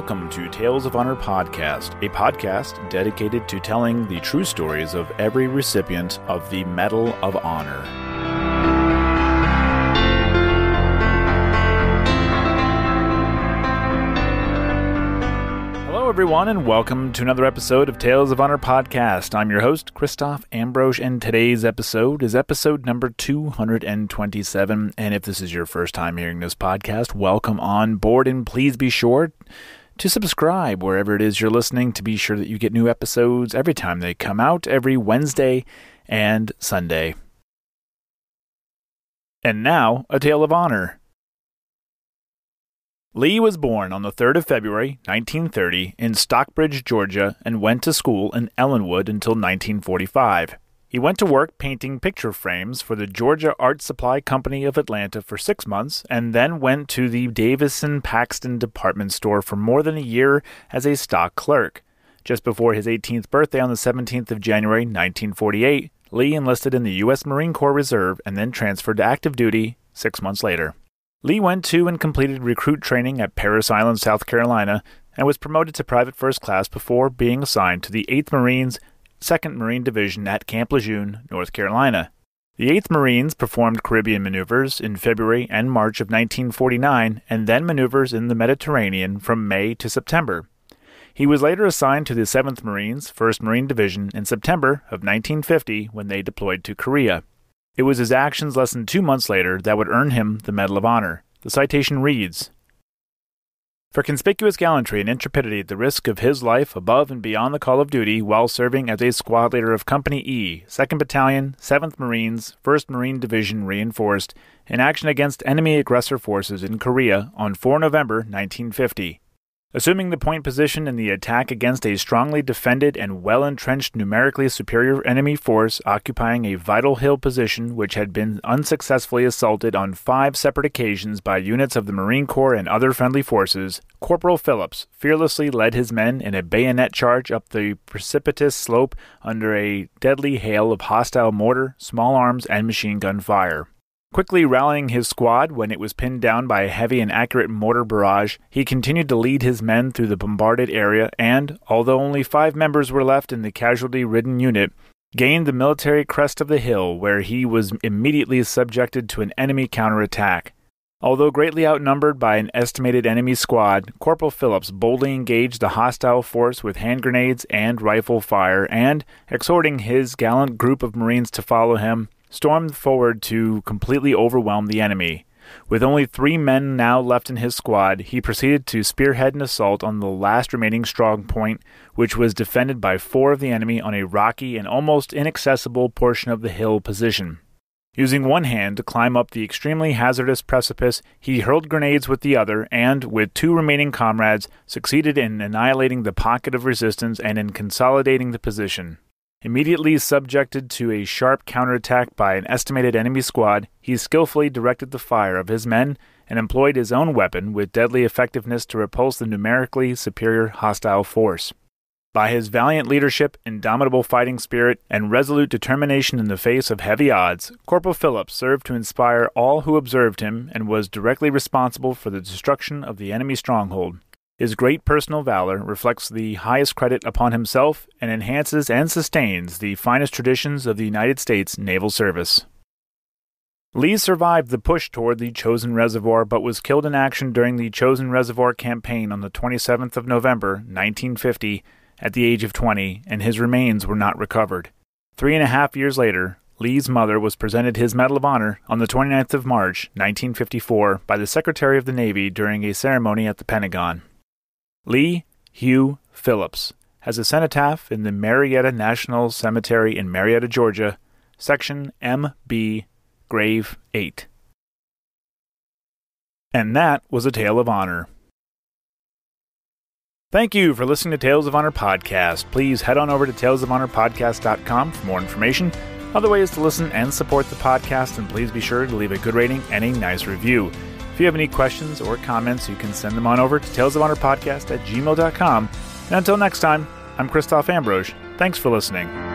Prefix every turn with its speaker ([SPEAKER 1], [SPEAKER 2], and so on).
[SPEAKER 1] welcome to Tales of Honor Podcast, a podcast dedicated to telling the true stories of every recipient of the Medal of Honor. Hello, everyone, and welcome to another episode of Tales of Honor Podcast. I'm your host, Christoph Ambrosch, and today's episode is episode number 227. And if this is your first time hearing this podcast, welcome on board, and please be sure to subscribe wherever it is you're listening to be sure that you get new episodes every time they come out every Wednesday and Sunday. And now, a tale of honor. Lee was born on the 3rd of February, 1930, in Stockbridge, Georgia, and went to school in Ellenwood until 1945. He went to work painting picture frames for the Georgia Art Supply Company of Atlanta for six months, and then went to the Davison Paxton department store for more than a year as a stock clerk. Just before his 18th birthday on the 17th of January, 1948, Lee enlisted in the U.S. Marine Corps Reserve and then transferred to active duty six months later. Lee went to and completed recruit training at Parris Island, South Carolina, and was promoted to private first class before being assigned to the 8th Marines, 2nd Marine Division at Camp Lejeune, North Carolina. The 8th Marines performed Caribbean maneuvers in February and March of 1949 and then maneuvers in the Mediterranean from May to September. He was later assigned to the 7th Marines, 1st Marine Division, in September of 1950 when they deployed to Korea. It was his actions less than two months later that would earn him the Medal of Honor. The citation reads For conspicuous gallantry and intrepidity at the risk of his life above and beyond the call of duty while serving as a squad leader of Company E, 2nd Battalion, 7th Marines, 1st Marine Division reinforced, in action against enemy aggressor forces in Korea on 4 November 1950. Assuming the point position in the attack against a strongly defended and well entrenched numerically superior enemy force occupying a vital hill position which had been unsuccessfully assaulted on five separate occasions by units of the Marine Corps and other friendly forces, Corporal Phillips fearlessly led his men in a bayonet charge up the precipitous slope under a deadly hail of hostile mortar, small arms, and machine gun fire. Quickly rallying his squad when it was pinned down by a heavy and accurate mortar barrage, he continued to lead his men through the bombarded area and, although only five members were left in the casualty ridden unit, gained the military crest of the hill where he was immediately subjected to an enemy counterattack. Although greatly outnumbered by an estimated enemy squad, Corporal Phillips boldly engaged the hostile force with hand grenades and rifle fire, and, exhorting his gallant group of Marines to follow him, stormed forward to completely overwhelm the enemy. With only three men now left in his squad, he proceeded to spearhead an assault on the last remaining strong point, which was defended by four of the enemy on a rocky and almost inaccessible portion of the hill position. Using one hand to climb up the extremely hazardous precipice, he hurled grenades with the other and, with two remaining comrades, succeeded in annihilating the pocket of resistance and in consolidating the position. Immediately subjected to a sharp counterattack by an estimated enemy squad, he skillfully directed the fire of his men and employed his own weapon with deadly effectiveness to repulse the numerically superior hostile force. By his valiant leadership, indomitable fighting spirit, and resolute determination in the face of heavy odds, Corporal Phillips served to inspire all who observed him and was directly responsible for the destruction of the enemy stronghold. His great personal valor reflects the highest credit upon himself and enhances and sustains the finest traditions of the United States Naval Service. Lee survived the push toward the Chosin Reservoir but was killed in action during the Chosin Reservoir campaign on the 27th of November, 1950, at the age of 20, and his remains were not recovered. Three and a half years later, Lee's mother was presented his Medal of Honor on the 29th of March, 1954, by the Secretary of the Navy during a ceremony at the Pentagon. Lee Hugh Phillips has a cenotaph in the Marietta National Cemetery in Marietta, Georgia, section MB, grave 8. And that was a tale of honor. Thank you for listening to Tales of Honor podcast. Please head on over to talesofhonorpodcast.com for more information, other ways to listen and support the podcast, and please be sure to leave a good rating and a nice review. If you have any questions or comments, you can send them on over to Tales of Honor Podcast at gmail.com. And until next time, I'm Christoph Ambrosch. Thanks for listening.